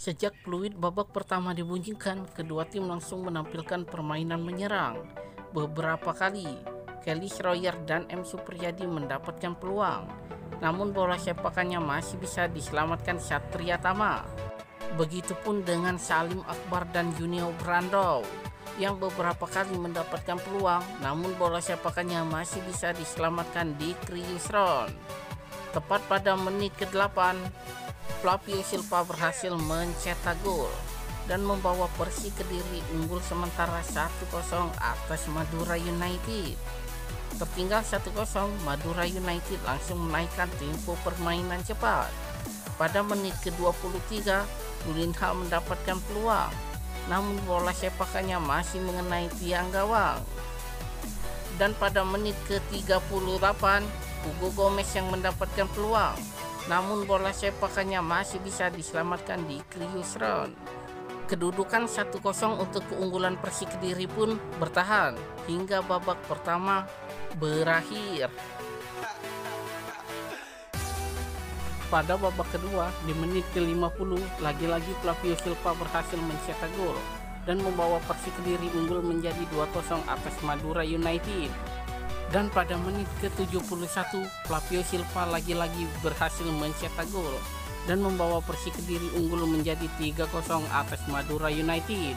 Sejak peluit babak pertama dibunyikan, kedua tim langsung menampilkan permainan menyerang. Beberapa kali, Kelly Schroyer dan M. Supriyadi mendapatkan peluang, namun bola sepakannya masih bisa diselamatkan Satria Tama. Begitupun dengan Salim Akbar dan Junior Brando yang beberapa kali mendapatkan peluang, namun bola sepakannya masih bisa diselamatkan di Kriusron. Tepat pada menit ke-8, Flavio Silva berhasil mencetak gol dan membawa Persi Kediri unggul sementara 1-0 atas Madura United. Tertinggal 1-0, Madura United langsung menaikkan tempo permainan cepat. Pada menit ke-23, Lulinha mendapatkan peluang, namun bola sepakannya masih mengenai tiang gawang. Dan pada menit ke-38, Hugo Gomez yang mendapatkan peluang, namun bola sepakannya masih bisa diselamatkan di Krius Round. Kedudukan 1-0 untuk keunggulan Persik Kediri pun bertahan hingga babak pertama berakhir. Pada babak kedua, di menit ke-50, lagi-lagi Flavio Silva berhasil mencetak gol dan membawa Persik Kediri unggul menjadi 2-0 atas Madura United. Dan pada menit ke-71, Flavio Silva lagi-lagi berhasil mencetak gol dan membawa Persik Kediri unggul menjadi 3-0 atas Madura United.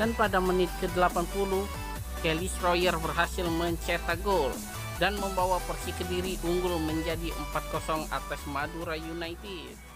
Dan pada menit ke-80, Kelly Schroyer berhasil mencetak gol dan membawa Persik Kediri unggul menjadi 4-0 atas Madura United.